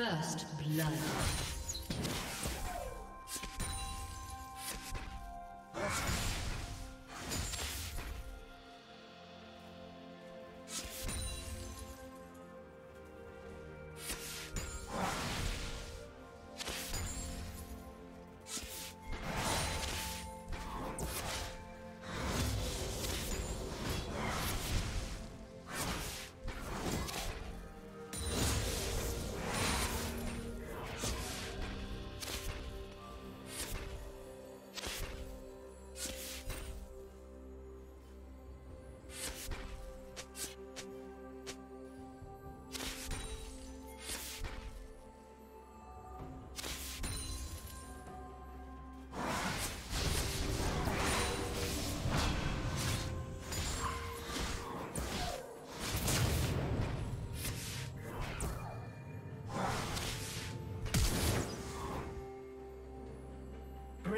First blood.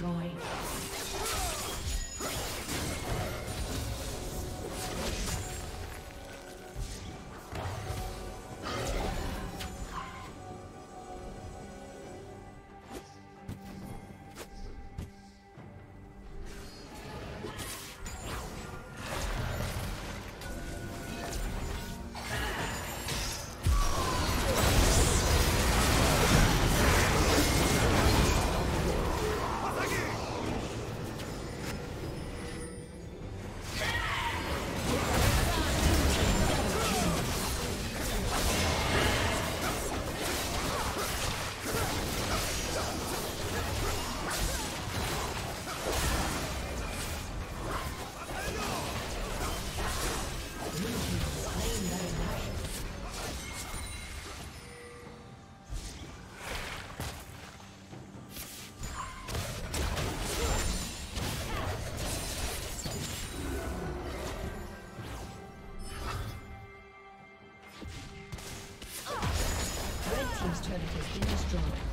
destroyed. Что?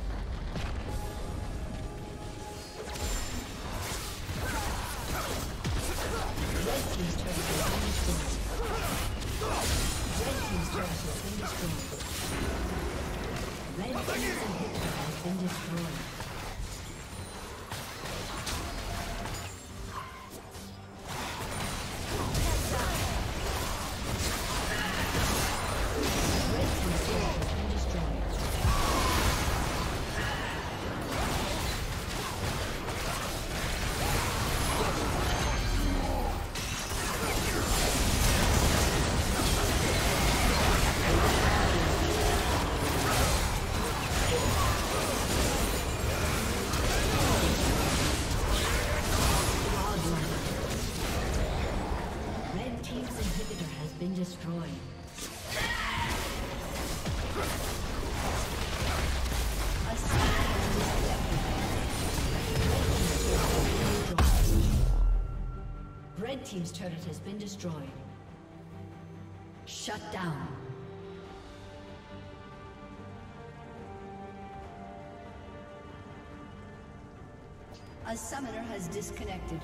Team's turret has been destroyed. Shut down. A summoner has disconnected.